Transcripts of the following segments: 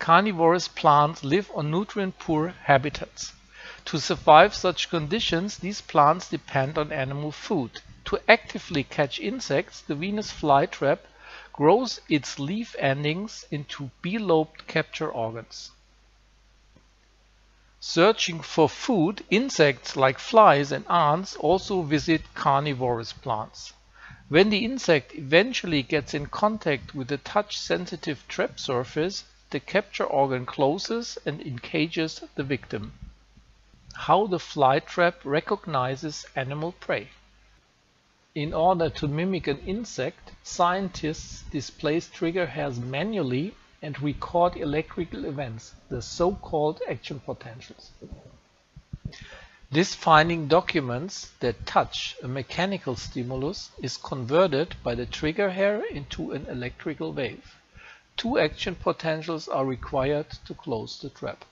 Carnivorous plants live on nutrient-poor habitats. To survive such conditions, these plants depend on animal food. To actively catch insects, the Venus flytrap grows its leaf endings into bilobed capture organs. Searching for food, insects like flies and ants also visit carnivorous plants. When the insect eventually gets in contact with the touch-sensitive trap surface, the capture organ closes and encages the victim. How the fly trap recognizes animal prey. In order to mimic an insect, scientists displace trigger hairs manually and record electrical events, the so-called action potentials. This finding documents that touch, a mechanical stimulus, is converted by the trigger hair into an electrical wave. Two action potentials are required to close the trap.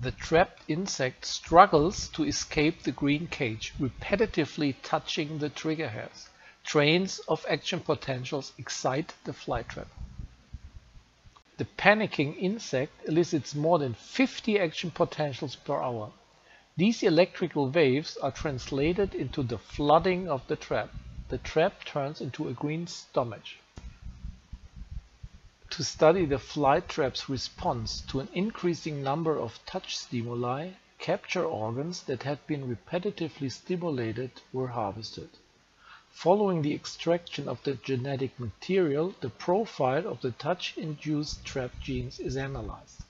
The trapped insect struggles to escape the green cage, repetitively touching the trigger hairs. Trains of action potentials excite the fly trap. The panicking insect elicits more than 50 action potentials per hour. These electrical waves are translated into the flooding of the trap. The trap turns into a green stomach. To study the fly trap's response to an increasing number of touch stimuli, capture organs that had been repetitively stimulated were harvested. Following the extraction of the genetic material, the profile of the touch-induced trap genes is analyzed.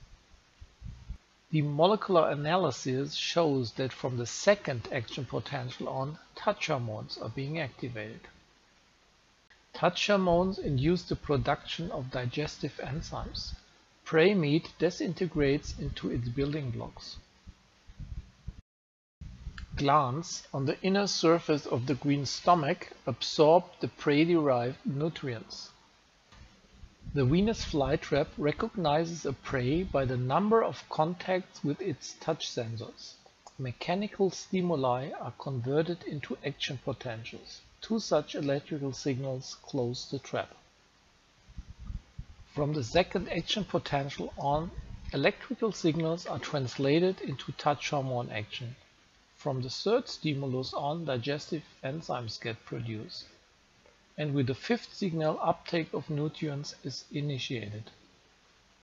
The molecular analysis shows that from the second action potential on, touch hormones are being activated. Touch hormones induce the production of digestive enzymes. Prey meat disintegrates into its building blocks glands on the inner surface of the green stomach absorb the prey-derived nutrients. The Venus flytrap recognizes a prey by the number of contacts with its touch sensors. Mechanical stimuli are converted into action potentials. Two such electrical signals close the trap. From the second action potential on, electrical signals are translated into touch hormone action. From the third stimulus on, digestive enzymes get produced, and with the fifth signal uptake of nutrients is initiated.